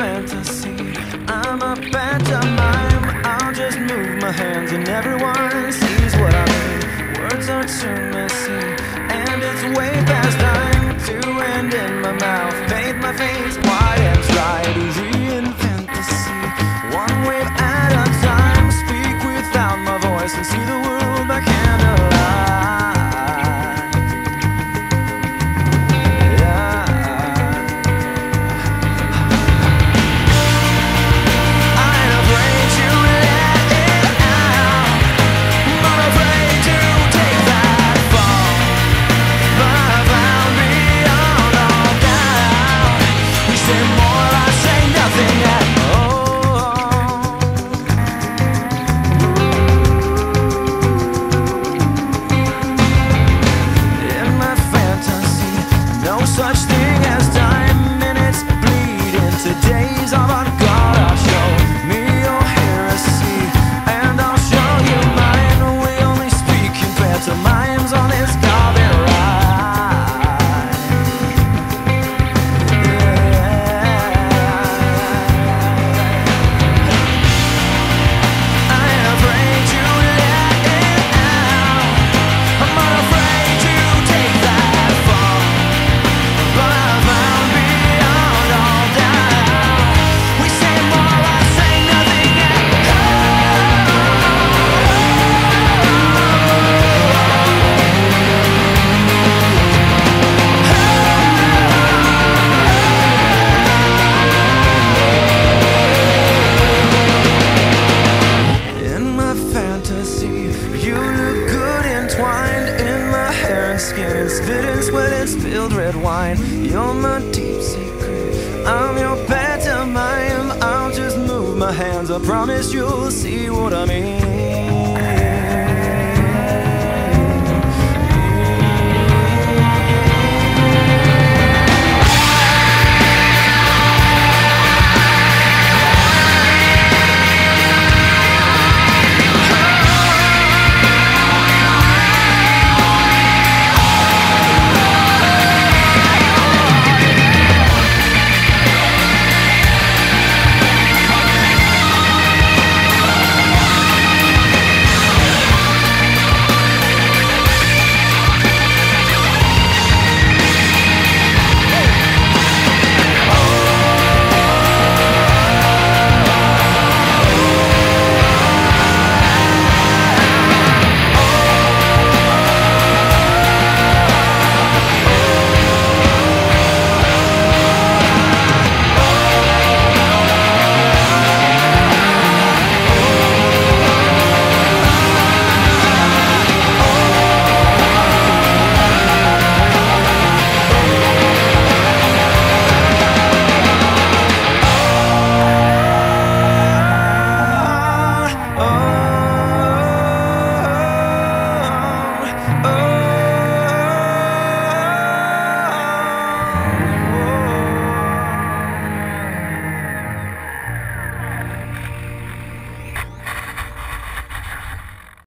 fantasy. I'm a pantomime. I'll just move my hands and everyone sees what I mean. Words are too messy, and it's way past time to end in my mouth. Paint my face white and try to in fantasy. One wave at a time. Speak without my voice and see the world such fantasy, you look good entwined in my hair and skin. Spit and sweat and spilled red wine. You're my deep secret. I'm your pantomime. I'll just move my hands. I promise you'll see what I mean.